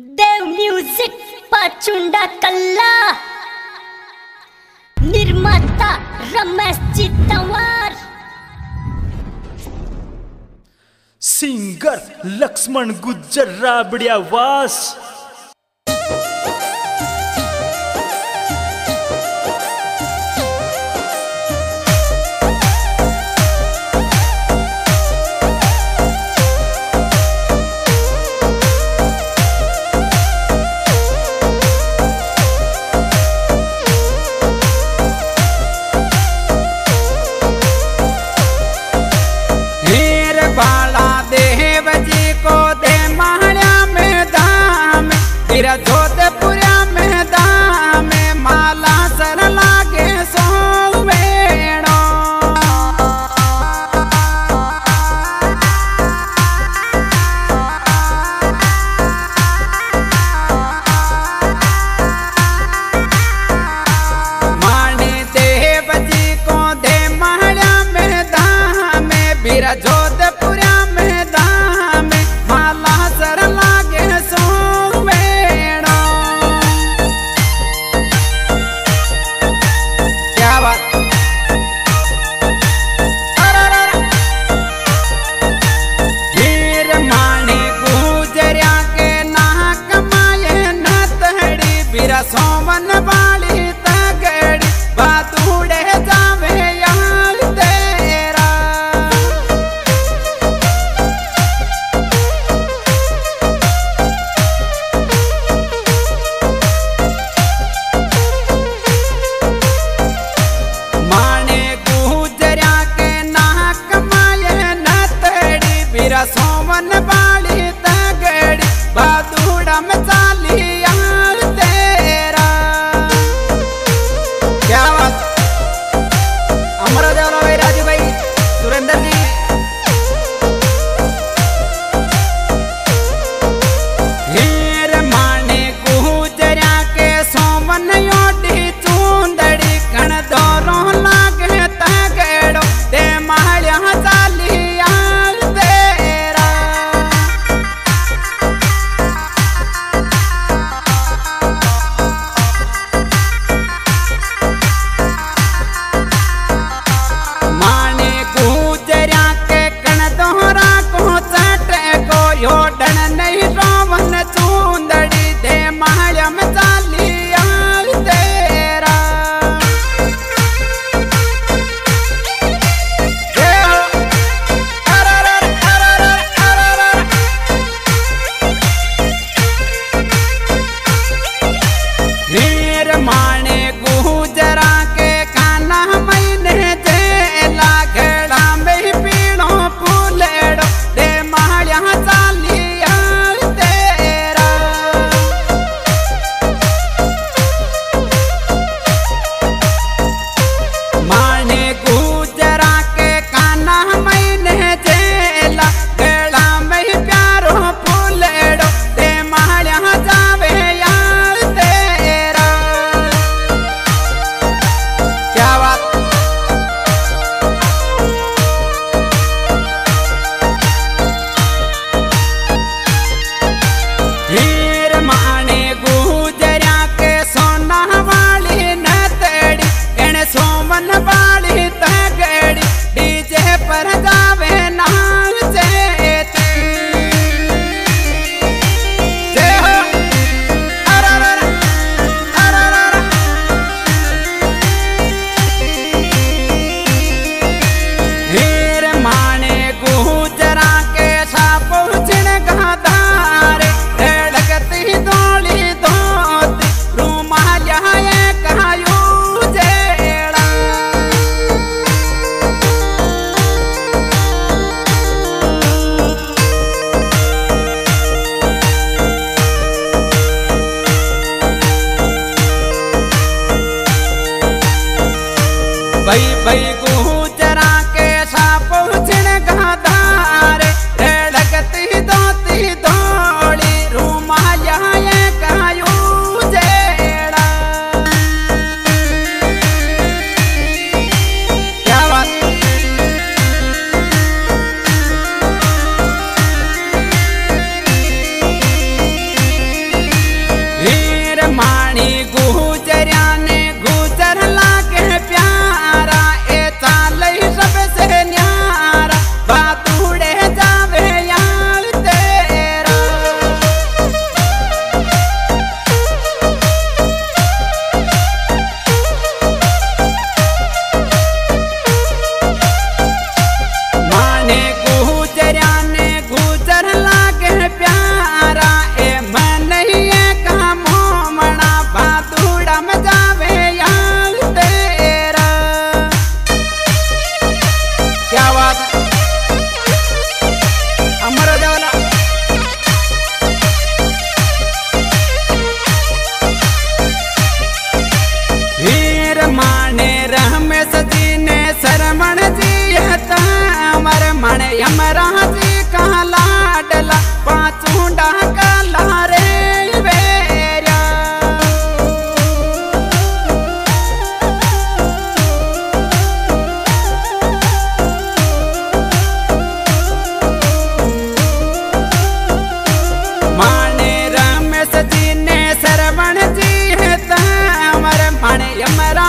देव music पाचुंडा कल्ला। निर्माता Ramesh Chittawar singer Laxman Gujjar Rabadiya वास। 美国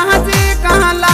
राजे कहला